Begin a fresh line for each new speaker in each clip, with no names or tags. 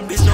bad bitch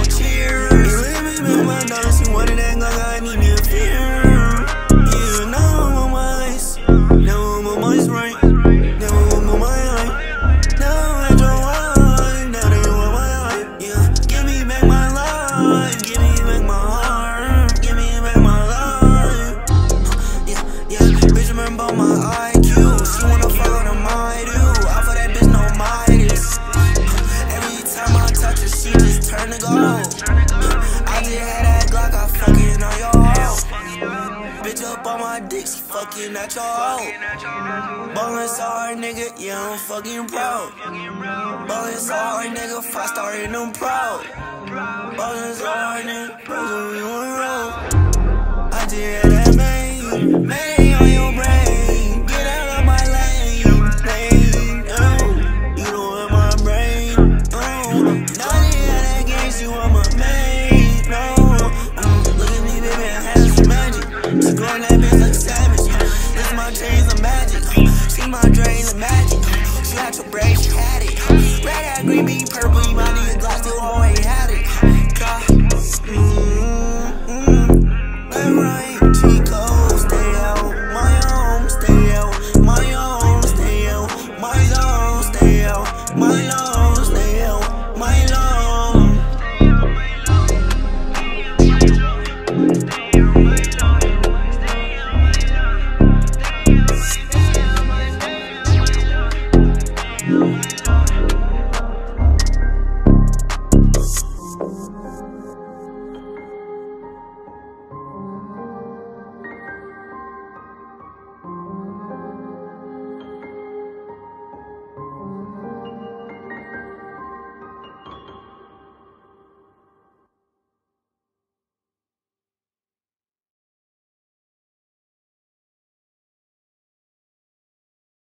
at your hoe. Ballin' so hard, nigga, yeah, I'm fucking pro. Ballin' so hard, nigga, if I started them pro. Ballin' so hard, nigga, in my dreams, magic. Slap your brains, you had it. Red hat, green